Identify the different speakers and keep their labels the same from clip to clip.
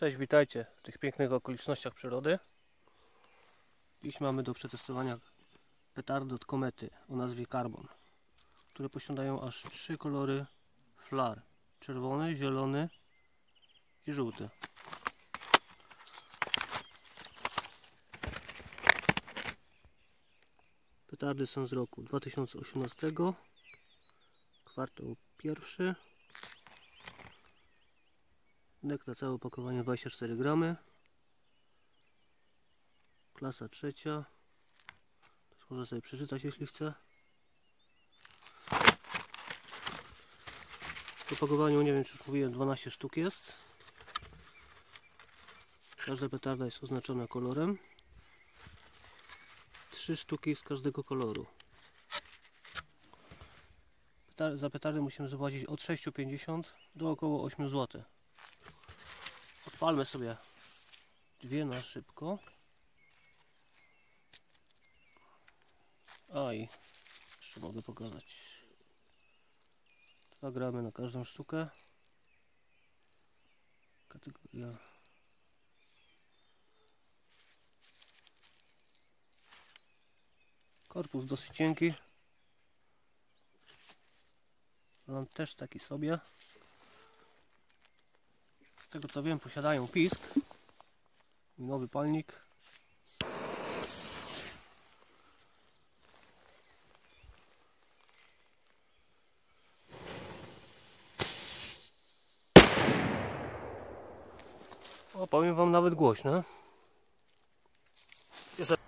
Speaker 1: Cześć, witajcie w tych pięknych okolicznościach przyrody. Dziś mamy do przetestowania petardy od komety o nazwie Carbon, które posiadają aż trzy kolory flar. Czerwony, zielony i żółty. Petardy są z roku 2018, kwartał pierwszy. Nek na całe opakowanie 24 gramy. Klasa trzecia. Może sobie przeczytać jeśli chce. W opakowaniu nie wiem czy już mówiłem 12 sztuk jest. Każda petarda jest oznaczona kolorem. Trzy sztuki z każdego koloru. Za petardę musimy zapłacić od 6,50 do około 8 zł. Odpalmy sobie dwie na szybko. A i jeszcze mogę pokazać. 2 gramy na każdą sztukę. Kategoria. Korpus dosyć cienki. Mam też taki sobie. Tego co wiem posiadają pisk. I nowy palnik. O, powiem wam nawet głośno. Jeszcze...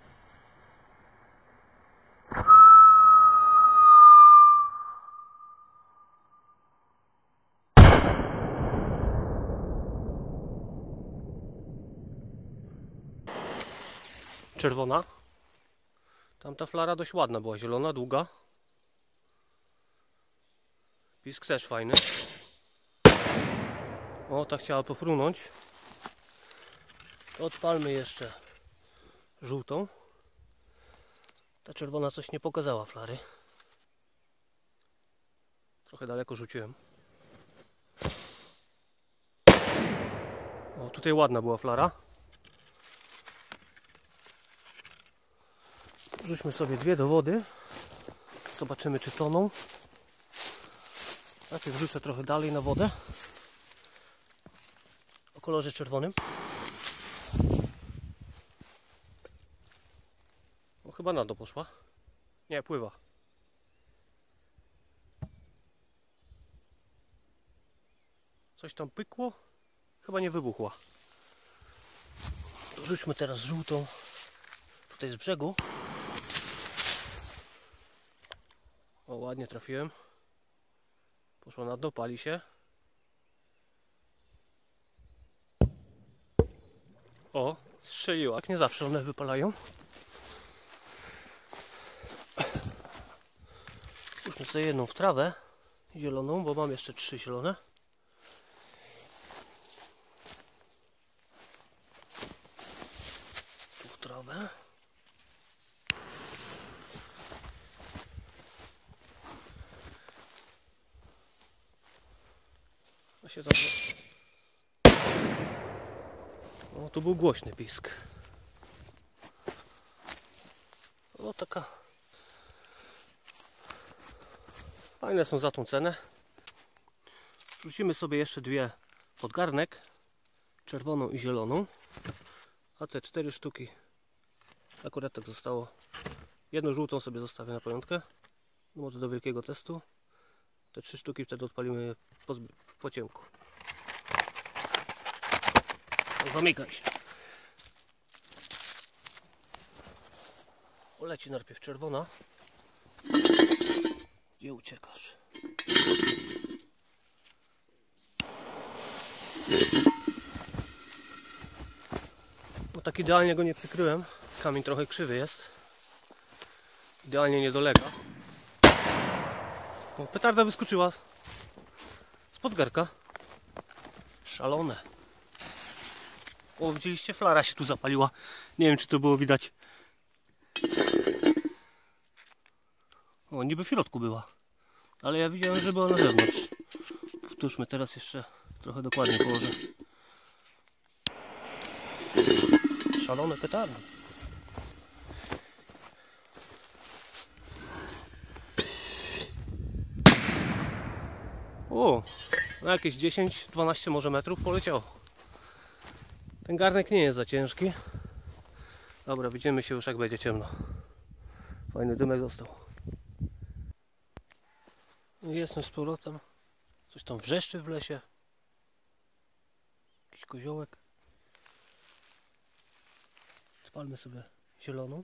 Speaker 1: Czerwona. Tamta flara dość ładna była, zielona, długa. Pisk też fajny. O, ta chciała pofrunąć. To odpalmy jeszcze żółtą. Ta czerwona coś nie pokazała flary. Trochę daleko rzuciłem. O, tutaj ładna była flara. Rzućmy sobie dwie do wody. Zobaczymy czy toną. Najpierw wrzucę trochę dalej na wodę. O kolorze czerwonym. No, chyba na dół poszła. Nie, pływa. Coś tam pykło. Chyba nie wybuchła. Rzućmy teraz żółtą tutaj z brzegu. O, ładnie trafiłem. Poszła na dno, pali się. O, strzeliła. Jak nie zawsze one wypalają. Puszczmy sobie jedną w trawę zieloną, bo mam jeszcze trzy zielone. Tu w trawę. No się dobrze. O, to był głośny pisk. O, taka. Fajne są za tą cenę. Wrzucimy sobie jeszcze dwie pod garnek. Czerwoną i zieloną. A te cztery sztuki akurat tak zostało. Jedną żółtą sobie zostawię na pamiątkę. No może do wielkiego testu. Te trzy sztuki wtedy odpalimy po, po ciemku. Zamykaj się. Poleci najpierw czerwona. Gdzie uciekasz? Bo tak idealnie go nie przykryłem. Kamień trochę krzywy jest. Idealnie nie dolega. O, petarda wyskoczyła spod garka. Szalone. O, widzieliście? Flara się tu zapaliła. Nie wiem, czy to było widać. O, niby w środku była. Ale ja widziałem, że była na zewnątrz. Powtórzmy teraz jeszcze trochę dokładnie położę. Szalone petardy. O, na jakieś 10-12 może metrów poleciało. Ten garnek nie jest za ciężki. Dobra, widzimy się już jak będzie ciemno. Fajny dymek został. Jestem z powrotem. Coś tam wrzeszczy w lesie. Jakiś koziołek. Spalmy sobie zieloną.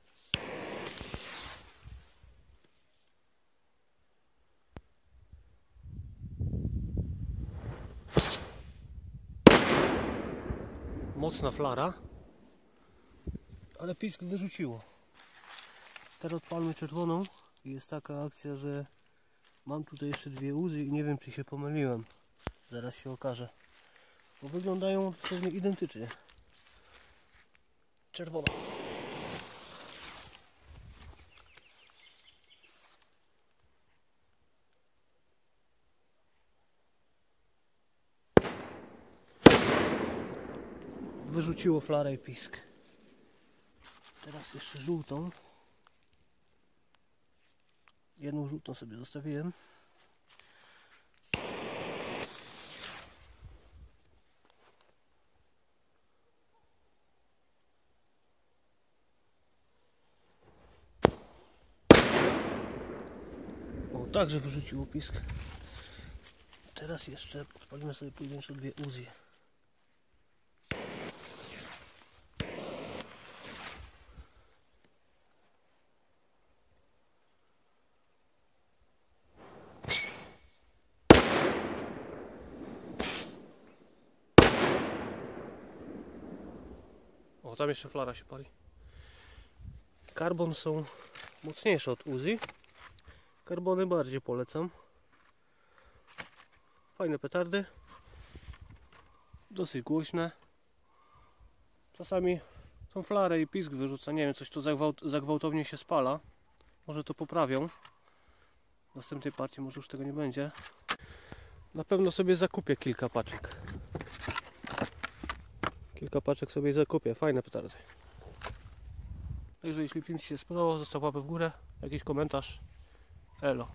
Speaker 1: Mocna flara. Ale pisk wyrzuciło. Teraz odpalmy czerwoną i jest taka akcja, że mam tutaj jeszcze dwie łzy i nie wiem czy się pomyliłem. Zaraz się okaże. Bo wyglądają dosłownie identycznie. Czerwona. Wyrzuciło flarę i pisk. Teraz jeszcze żółtą. Jedną żółtą sobie zostawiłem. O, także wyrzuciło pisk. Teraz jeszcze odpalimy sobie pojedyncze dwie uzy. O, tam jeszcze flara się pali. Karbon są mocniejsze od Uzi. Karbony bardziej polecam. Fajne petardy. Dosyć głośne. Czasami tą flarę i pisk wyrzuca. Nie wiem, coś tu za, gwałt, za gwałtownie się spala. Może to poprawią. W następnej partii może już tego nie będzie. Na pewno sobie zakupię kilka paczek. Kilka paczek sobie zakupię. Fajne petardy. Także jeśli film Ci się spodobał, zostaw łapę w górę, jakiś komentarz. Elo.